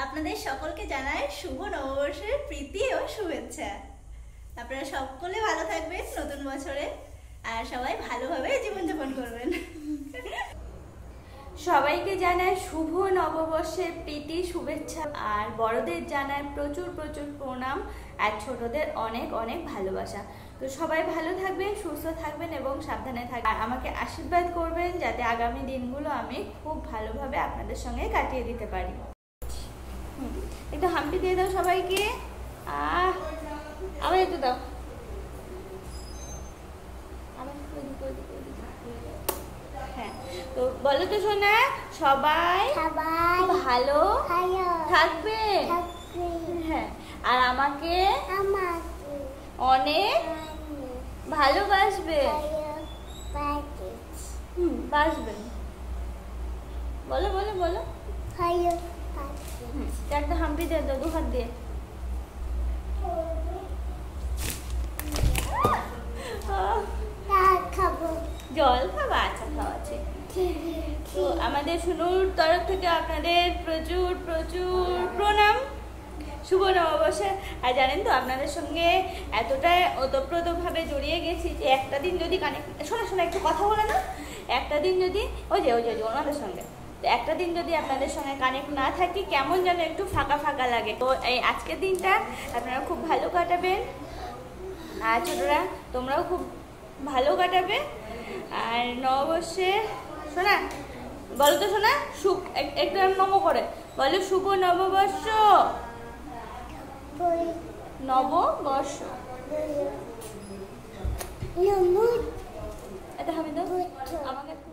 আপনাদের সকলকে জানাই শুভ নববর্ষের প্রীতি ও শুভেচ্ছা। আপনারা সকলে ভালো থাকবেন নতুন বছরে, আর সবাই ভালোভাবে জীবনযাপন করবেন। সবাইকে জানায় শুভ নববর্ষের প্রীতি, শুভেচ্ছা, আর বড়দের জানায় প্রচুর প্রচুর প্রণাম, আর ছোটদের অনেক অনেক ভালোবাসা। তো সবাই ভালো থাকবেন, সুস্থ থাকবেন এবং সাবধানে থাকবেন। আর আমাকে আশীর্বাদ করবেন যাতে আগামী দিনগুলো আমি খুব ভালোভাবে আপনাদের সঙ্গে কাটিয়ে দিতে পারি। একটু হাম্পি দিয়ে দাও সবাইকে। আহ আবার একটু দাও। হ্যাঁ তো বলো তো শোনা সবাই ভালো থাকবে? হ্যাঁ আর আমাকে অনেক ভালোবাসবে। বাসবেন বলো বলো বলো। একটা হাম্পি দিয়ে দাও দু হাত দিয়ে জল খাবা? আচ্ছা আমাদের শুনুর তরফ থেকে আপনাদের প্রচুর প্রচুর প্রণাম, শুভ নববর্ষে। আর জানেন তো, আপনাদের সঙ্গে এতটাই ওতপ্রোতভাবে জড়িয়ে গেছি যে একটা দিন যদি কানেক্ট শোনা শোনা, একটু কথা বলে না একটা দিন যদি ওই যে ওই যে, ওনাদের সঙ্গে। তো একটা দিন যদি আপনাদের সঙ্গে কানেক্ট না থাকি কেমন যেন একটু ফাঁকা ফাঁকা লাগে। তো এই আজকের দিনটা আপনারা খুব ভালো কাটাবেন। আর ছোটরা তোমরাও খুব ভালো কাটাবে। আর নববর্ষে শোনা বলো তো শোনা শুভ এক- একটু নম করে। বলো শুভ নববর্ষ। নববর্ষ। এটা হবে তো? আমাকে